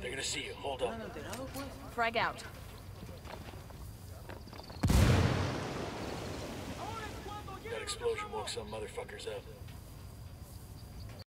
They're gonna see you. Hold up. Frag out. That explosion woke some motherfuckers up.